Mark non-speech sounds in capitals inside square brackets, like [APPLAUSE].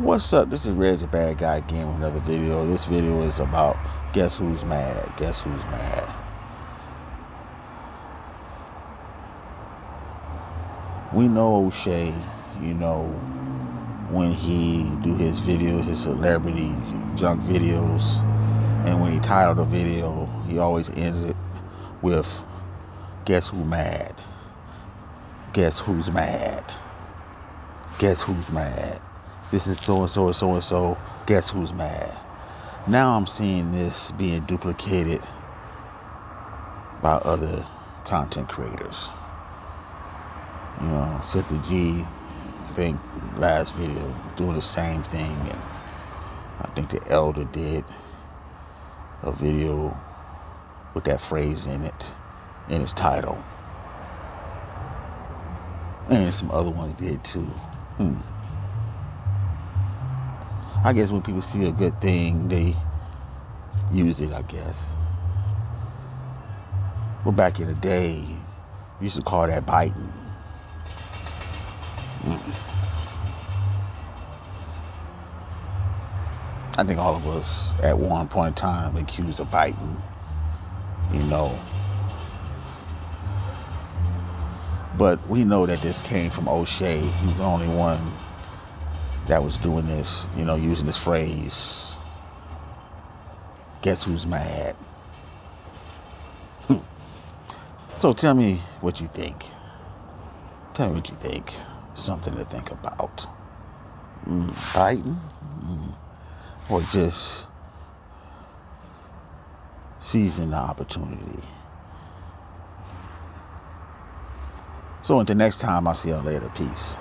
What's up? This is Reg the Bad Guy again with another video. This video is about guess who's mad? Guess who's mad? We know Oshay, you know, when he do his videos, his celebrity junk videos, and when he titled a video, he always ends it with guess who mad? Guess who's mad? Guess who's mad? This is so and so and so and so. Guess who's mad? Now I'm seeing this being duplicated by other content creators. You know, Sister G, I think last video doing the same thing, and I think the Elder did a video with that phrase in it, in its title. And some other ones did too. Hmm. I guess when people see a good thing, they use it, I guess. Well, back in the day, we used to call that biting. Mm. I think all of us at one point in time accused of biting, you know. But we know that this came from Oshay. He's the only one that was doing this, you know, using this phrase. Guess who's mad? [LAUGHS] so tell me what you think. Tell me what you think. Something to think about. Mm, biting? Mm. Or just seizing the opportunity. So until next time, I'll see you later. Peace.